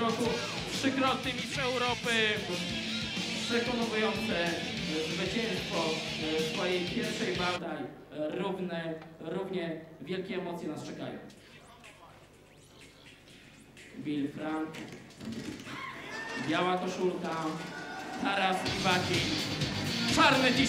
roku trzykrotny mistrz Europy. Przekonujące zwycięstwo e, swojej pierwszej walce. Równe, równie wielkie emocje nas czekają. Bill Frank, biała koszulka, Taras Iwaki, czarny t